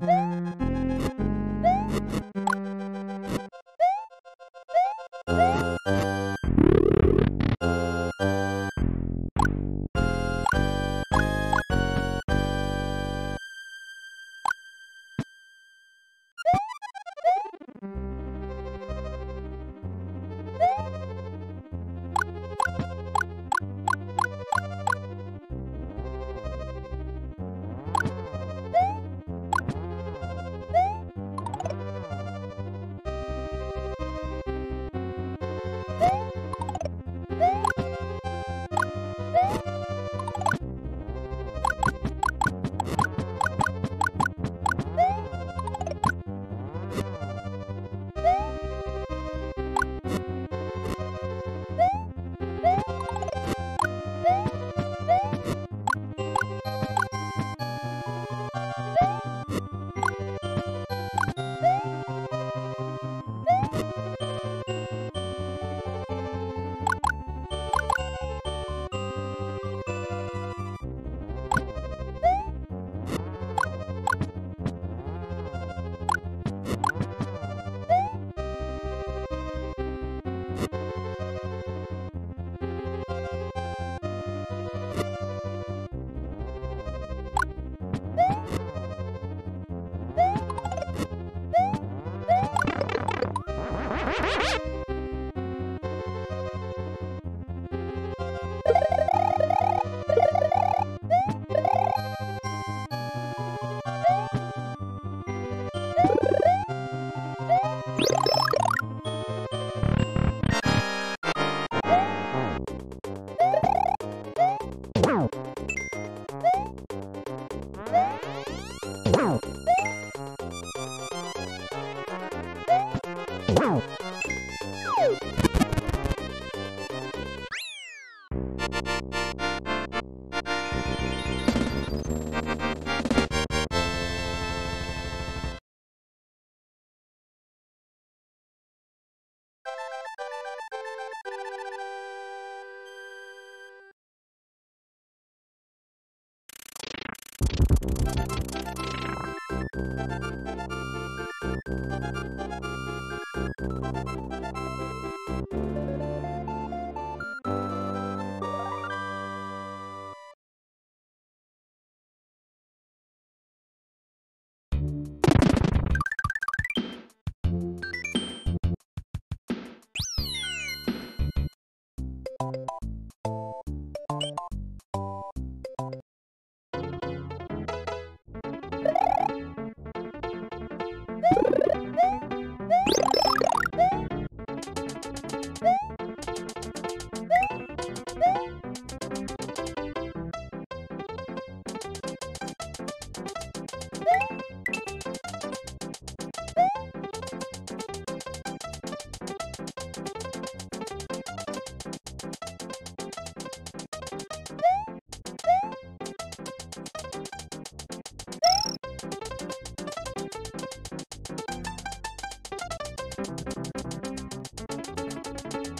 Thank you.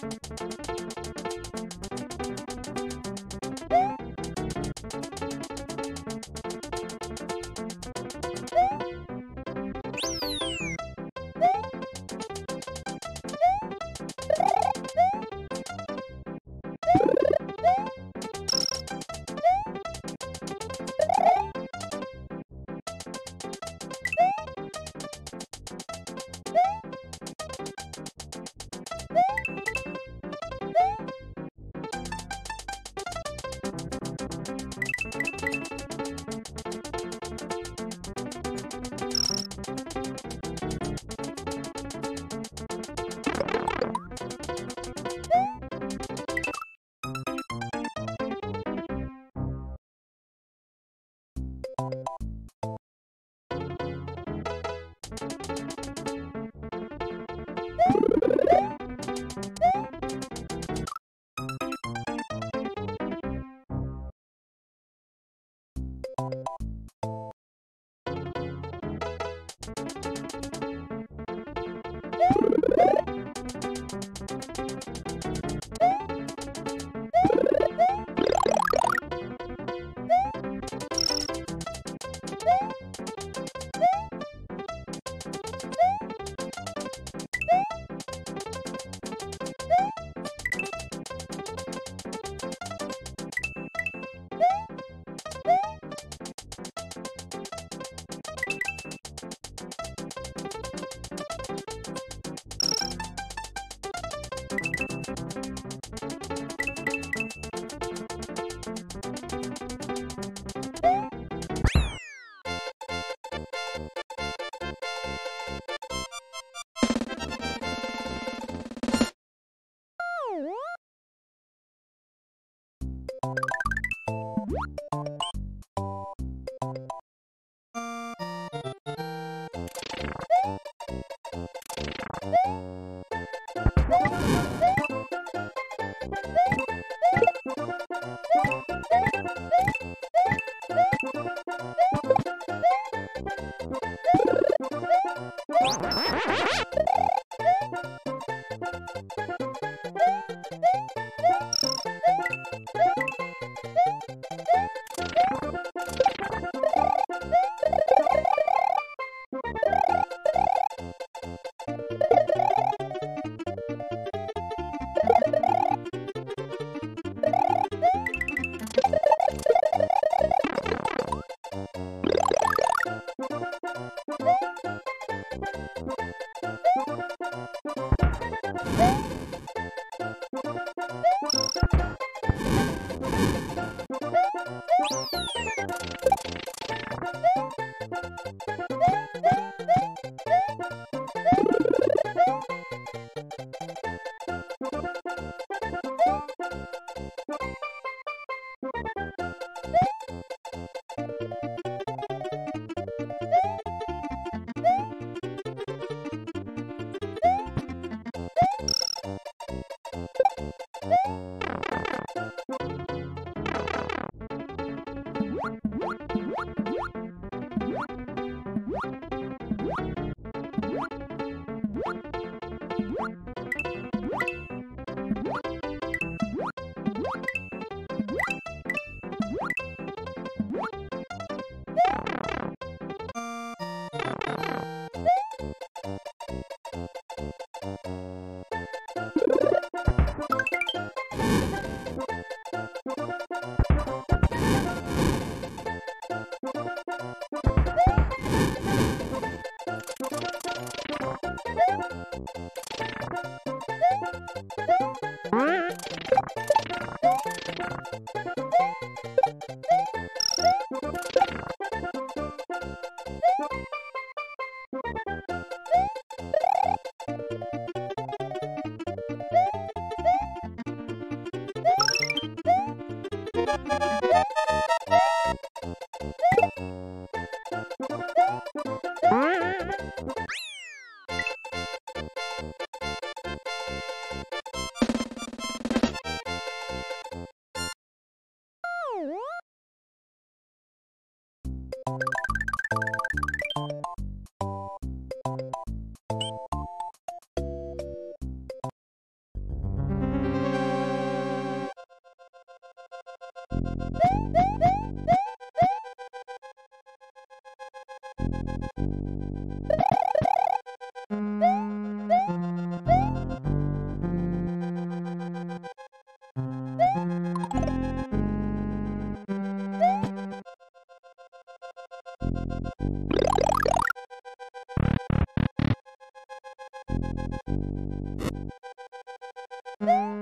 You you